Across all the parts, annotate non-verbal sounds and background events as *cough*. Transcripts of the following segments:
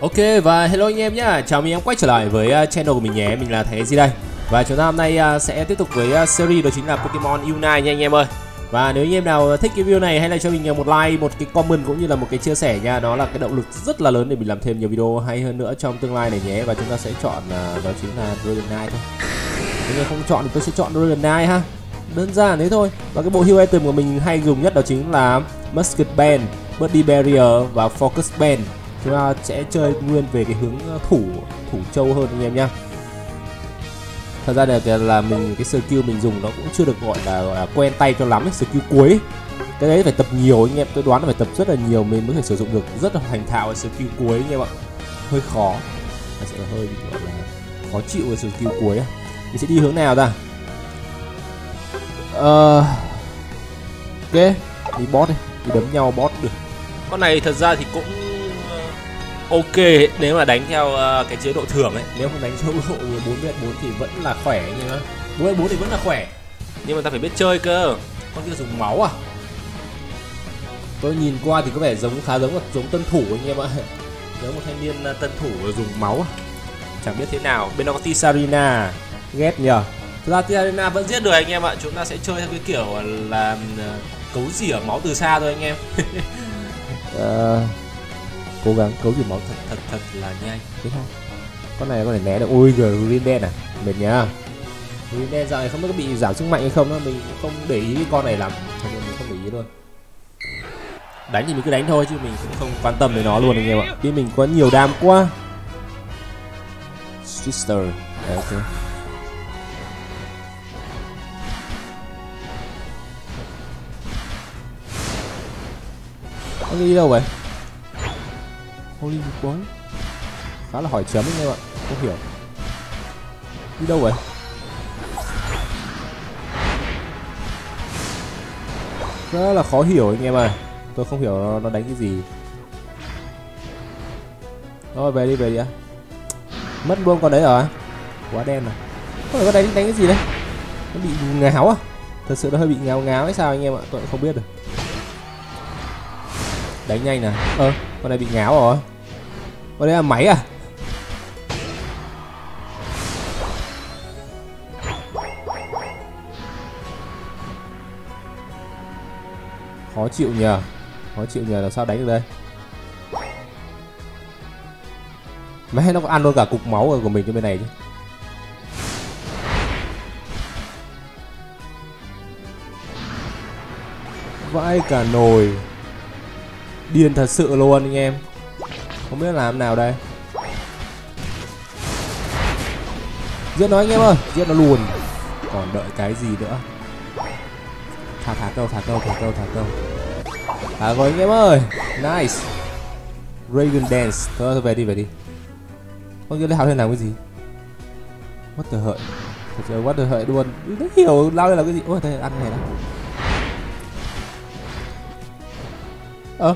Ok và hello anh em nhá, chào mừng em quay trở lại với à, channel của mình nhé, mình là Thành gì đây. Và chúng ta hôm nay à, sẽ tiếp tục với à, series đó chính là Pokemon Unite nha anh em ơi. Và nếu anh em nào thích cái video này hãy là cho mình một like, một cái comment cũng như là một cái chia sẻ nha. Đó là cái động lực rất là lớn để mình làm thêm nhiều video hay hơn nữa trong tương lai này nhé. Và chúng ta sẽ chọn đó chính là Dragonite thôi. Nếu như không chọn thì tôi sẽ chọn Dragonite ha. Đơn giản thế thôi. Và cái bộ heal item của mình hay dùng nhất đó chính là Musket Band, Birdie Barrier và Focus Band chúng ta sẽ chơi nguyên về cái hướng ờ, thủ thủ châu hơn anh em nhá. Thật ra là là mình cái skill mình dùng nó cũng chưa được gọi là gọi là quen tay cho lắm ấy, skill cuối. Cái đấy phải tập nhiều anh em tôi đoán là phải tập rất là nhiều mình mới thể sử dụng được. Rất là thành thạo skill cuối anh em ạ. Hơi khó. Nó sẽ hơi gọi là khó chịu với skill cuối mình sẽ đi hướng nào ta? Ờ ok. Đi boss đi. Đi đấm nhau boss được. Con này thật ra thì cũng ok nếu mà đánh theo uh, cái chế độ thưởng ấy nếu không đánh chế *laughs* độ bốn vs bốn thì vẫn là khỏe anh em bốn vs bốn thì vẫn là khỏe. Nhưng mà ta phải biết chơi cơ. Con kia dùng máu à? Tôi nhìn qua thì có vẻ giống khá giống một giống tân thủ anh em ạ. *laughs* Giống một thanh niên uh, tân thủ dùng máu à? chẳng biết thế nào. Bên đó có Tisarina. Ghét nhờ. Thực ra Tisarina vẫn giết được anh em ạ. Chúng ta sẽ chơi theo cái kiểu là uh, cấu rỉa máu từ xa thôi anh em. Uh, *laughs* cố gắng cấu gì máu thật thật thật là nhanh thế thôi con này có thể né được ui green đen à? Mệt nhá green đen giờ này không biết có bị giảm sức mạnh hay không đó mình không để ý con này lắm. Cho nên mình không để ý luôn. Đánh thì mình cứ đánh thôi chứ mình cũng không quan tâm đến nó luôn anh em ạ. Vì mình có nhiều đam quá. Sister. Đấy, ok. Anh đi đâu vậy? Holy boy. Khá là hỏi chấm anh em ạ Không hiểu. Đi đâu vậy? Rất là khó hiểu anh em ơi. Tôi không hiểu nó, nó đánh cái gì. Thôi về đi về đi ạ. Mất luôn con đấy rồi Quá đen rồi. Con này có đánh đánh cái gì đấy Nó bị ngáo à? Thật sự nó hơi bị ngáo ngáo hay sao anh em ạ? Tôi cũng không biết được. Đánh nhanh nè Ơ ờ con này bị ngáo rồi. Con đây là máy à? Khó chịu nhờ. Khó chịu nhờ là sao đánh được đây? Mẹ, nó có ăn luôn cả cục máu của mình cho bên này chứ. Vãi cả nồi điên thật sự luôn anh em. Không biết làm nào đây. Giết nó anh em ơi giết nó luôn. Còn đợi cái gì nữa? Thả thả câu thả câu thả câu thả câu. Thả rồi anh em ơi. Nice. Dragon Dance. Thôi, thôi về đi về đi. Con kia lấy lên làm cái gì? What the hợi thật sự what the hợi luôn. Rất hiểu lao đây là cái gì? Ôi thầy ăn này đó. ơ.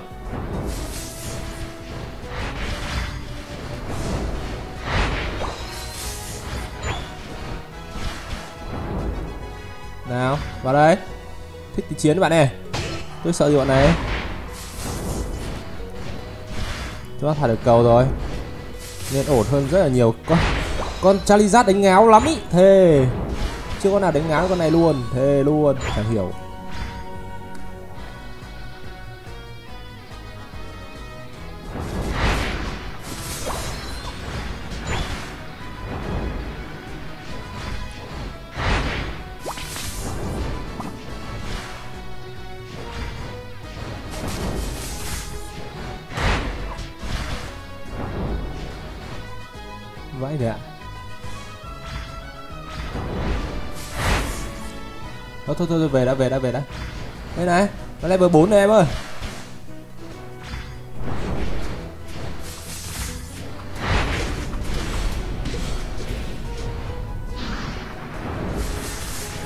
Nào, vào đây. Thích thì chiến bạn này. Tôi sợ gì bọn này? Chúng ta thả được cầu rồi. Nên ổn hơn rất là nhiều. Con con Charizard đánh ngáo lắm ý. Thề. Chưa con nào đánh ngáo con này luôn. Thề luôn. Chẳng hiểu. Dõi đấy ạ. Thôi thôi thôi về đã về đã về đã. Đây này, nó level 4 này em ơi.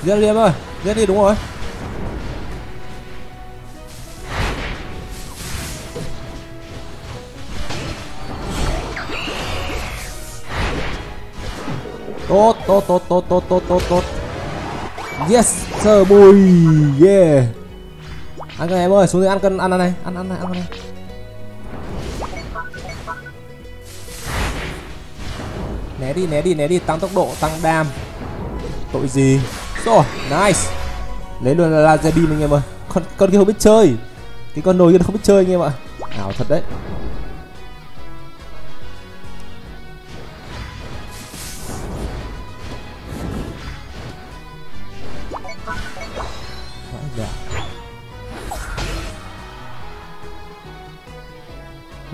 Giết đi em ơi, giết đi, đúng rồi. Tốt, tốt, tốt, tốt, tốt, tốt, tốt, tốt. Yes, sờ bùi. Yeah. Ăn cân em ơi, xuống đây ăn cân ăn ăn này, ăn ăn này, ăn này. Né đi, né đi, né đi, tăng tốc độ, tăng đam. Tội gì? Rồi, nice. Lấy luôn là laser Lazebeam anh em ơi. Con con kia không biết chơi. Cái con nồi kia không biết chơi anh em ạ. Ảo thật đấy.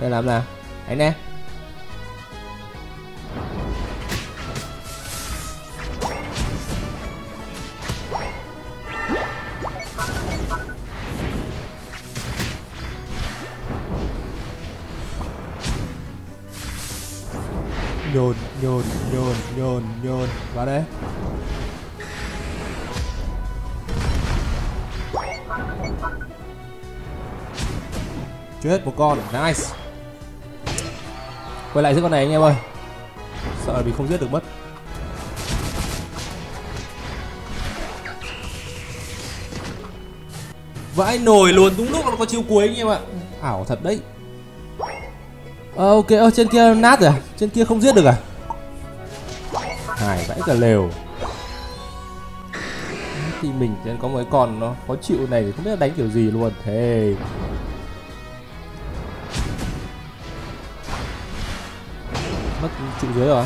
Đây làm nào. Hãy nè. Nhồn nhồn nhồn nhồn nhồn. Vào đây. Chết một con. Nice quay lại giữa con này anh em ơi. Sợ là mình không giết được mất. Vãi nổi luôn đúng lúc nó có chiêu cuối anh em ạ. Ảo thật đấy. Ờ, ok ở trên kia nát rồi à? Trên kia không giết được à? Hải vãi cả lều. Thì mình có mấy con nó khó chịu này thì không biết đánh kiểu gì luôn. Thế. Mất trụ dưới rồi.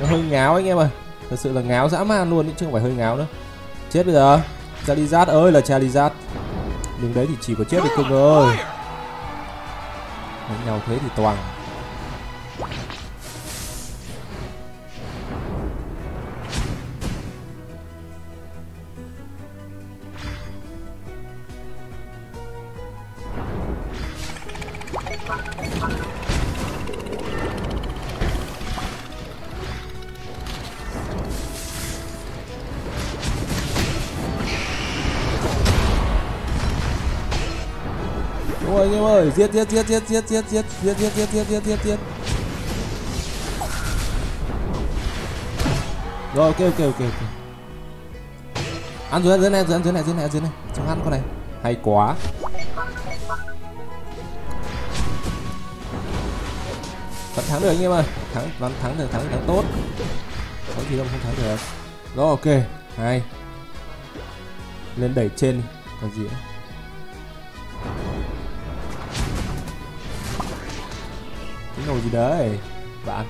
Nó hơi ngáo anh em ơi. Thật sự là ngáo dã man luôn, chứ không phải hơi ngáo nữa. Chết bây giờ. Charizard ơi, là Charizard. Nhưng đấy thì chỉ có chết được cưng ơi đánh nhau thế thì toàn. Ơi, giết giết giết giết giết giết giết giết giết giết giết giết giết giết. Rồi ok ok ok ok. Ăn dưới dưới này, dưới dưới này, dưới này, dưới này. Trong ăn con này. Hay quá. Vẫn thắng được anh em ơi. Thắng vẫn thắng được, thắng thắng tốt. Có gì đâu không thắng được. Rồi ok, hay. Lên đẩy trên còn gì nữa. Cái đồ gì đấy? Bạn.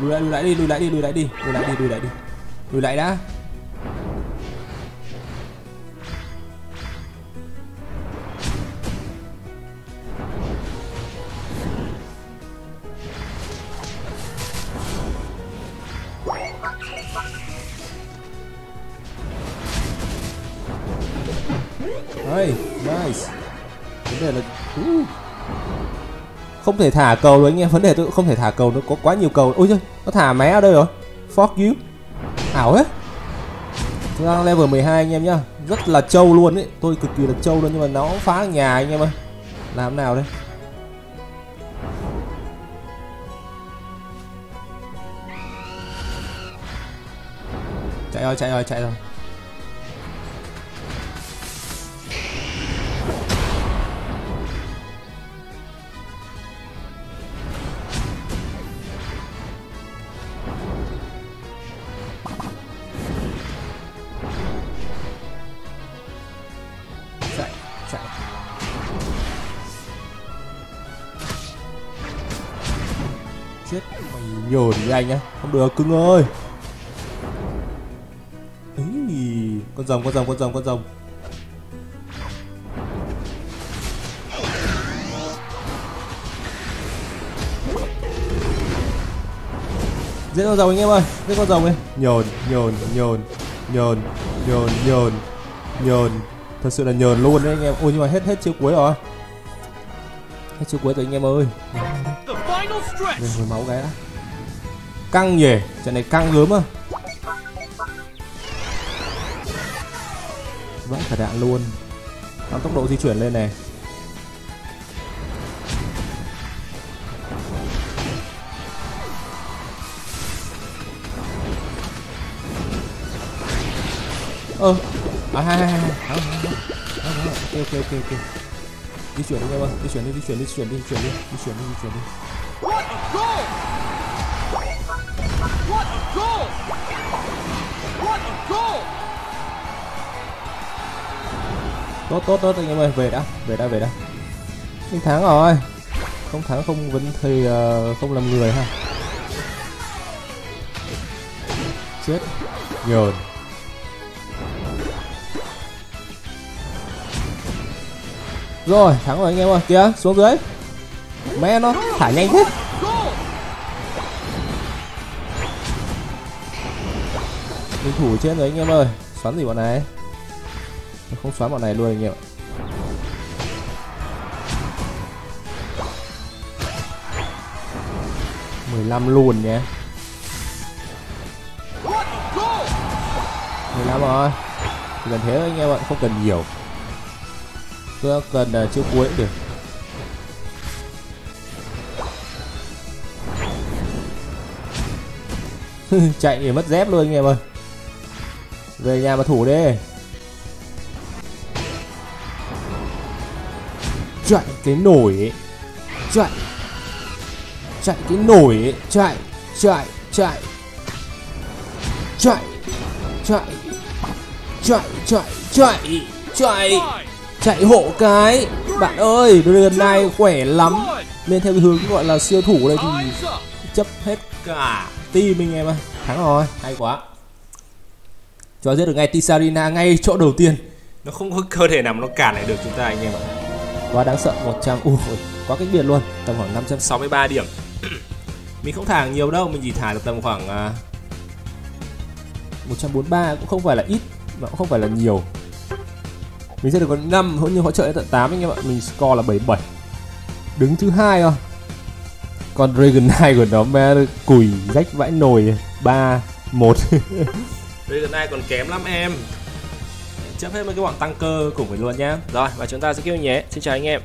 Lùi lại lùi lại đi, lùi lại đi, lùi lại đi, lùi lại đi, lùi lại đi, lùi lại đã. Nice. Vấn đề là uh. không thể thả cầu rồi anh em. Vấn đề tôi không thể thả cầu nó có quá nhiều cầu. Ôi trời nó thả mé ở đây rồi. Fuck you. Ảo hết. Chúng ta level 12 anh em nhá. Rất là trâu luôn ấy. Tôi cực kỳ là trâu luôn nhưng mà nó phá nhà anh em ơi. Làm nào đây? Chạy rồi, chạy rồi, chạy rồi. Nhồn với anh á không được cưng ơi. Ý, con rồng con rồng con rồng con rồng. Giết con rồng anh em ơi giết con rồng đi. Nhồn nhồn nhồn nhồn nhồn nhồn nhồn thật sự là nhồn luôn đấy anh em. Ôi nhưng mà hết hết chiêu cuối rồi. Hết chiêu cuối rồi anh em ơi. Lên hồi máu cái đã căng nhỉ? Trận này căng gớm à vẫn cả đạn luôn. Tăng tốc độ di chuyển lên này. Ơ à hai hai hai hai. Ờ, ờ, ờ, ok ok ok ok. Di chuyển đi em ơi di chuyển đi, di chuyển đi, di chuyển đi, di chuyển đi, di chuyển đi, di chuyển đi. What a goal! What a goal! Tốt tốt tốt anh em ơi, về đã, về đã, về đã. Mình thắng rồi. Không thắng không vẫn thì uh, không làm người ha. Chết. Nhờn. Rồi, thắng rồi anh em ơi. Kìa, xuống dưới. Mẹ nó thả nhanh thế. Thủ trên rồi anh em ơi. Xoắn gì bọn này? Không xoắn bọn này luôn anh em ạ. mười lăm luôn nhé mười lăm rồi chỉ cần thế anh em ạ không cần nhiều cứ cần uh, chiêu cuối cũng được *laughs* chạy thì mất dép luôn anh em ơi về nhà mà thủ đi. Chạy cái nổi chạy. Chạy cái nổi chạy chạy chạy. Chạy chạy. Chạy chạy chạy. Chạy. Chạy hộ cái. Bạn ơi lần này khỏe lắm. Nên theo cái hướng gọi là siêu thủ đây thì chấp hết cả team mình em ơi. Thắng rồi hay quá cho giết được ngay Tisarina ngay chỗ đầu tiên. Nó không có cơ thể nào mà nó cản lại được chúng ta anh em ạ. Quá đáng sợ 100 ui quá cách biệt luôn tầm khoảng 563 điểm. *clears throat* Mình không thả nhiều đâu mình chỉ thả được tầm khoảng uh, à, 143 cũng không phải là ít mà cũng không phải là nhiều. Mình sẽ được có 5 hỗ như hỗ trợ đến tận 8 anh em ạ mình score là 77 đứng thứ hai thôi. Còn Dragon Knight của nó mẹ cùi rách vãi nồi 3 1 *laughs* Dragon Knight còn kém lắm em chấp hết mấy cái bọn tăng cơ cùng với luôn nhá. Rồi, và chúng ta sẽ kêu nhé. Xin chào anh em.